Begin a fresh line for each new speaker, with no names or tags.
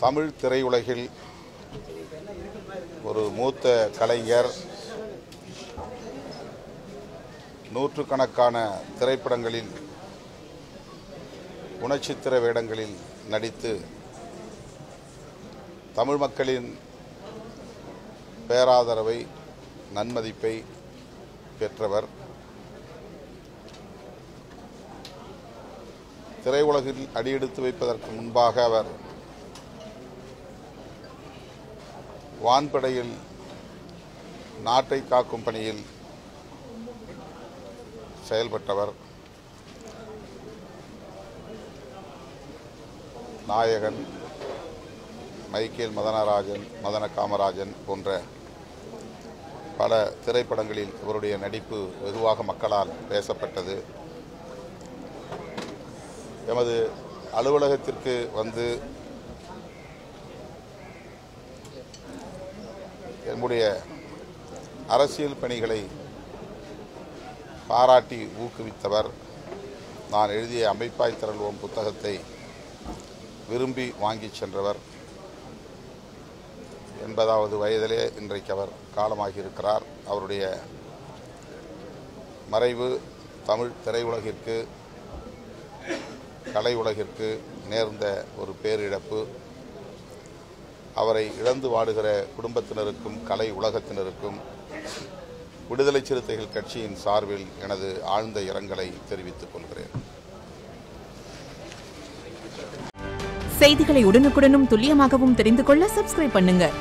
தமிழ் திரையுலகில் ஒரு மூத்த கலைஞர் நூற்றுக்கணக்கான திரைப்படங்களில் குணச்சித்திர வேடங்களில் நடித்து தமிழ் மக்களின் பேராதரவை நன்மதிப்பை பெற்றவர். திரையுலகில் அடியெடுத்து வைப்பதற்கு முன்பாக அவர் வான்படையில் நாட்டை காக்கும் பணியில் செயல்பட்டவர் நாயகன் மைக்கேல் மதனராஜன் மதன காமராஜன் போன்ற பல திரைப்படங்களில் இவருடைய நடிப்பு வெகுவாக மக்களால் பேசப்பட்டது. எமது அலுவலகத்திற்கு வந்து என்னுடைய அரசியல் பணிகளை பாராட்டி ஊக்குவித்தவர். நான் எழுதிய அமைப்பாய் திரள்வோம் புத்தகத்தை விரும்பி வாங்கிச் சென்றவர். எண்பதாவது வயதிலே இன்றைக்கு அவர் காலமாகியிருக்கிறார். அவருடைய மறைவு தமிழ் திரையுலகிற்கு கலை உலகிற்கு நேர்ந்த ஒரு பேரிழப்பு. அவரை இழந்து வாடுகிற குடும்பத்தினருக்கும் கலை உலகத்தினருக்கும் விடுதலை சிறுத்தைகள் கட்சியின் சார்பில் எனது ஆழ்ந்த இரங்கலை தெரிவித்துக் கொள்கிறேன்.
செய்திகளை உடனுக்குடனும் துல்லியமாகவும் தெரிந்து கொள்ள சப்ஸ்கிரைப் பண்ணுங்கள்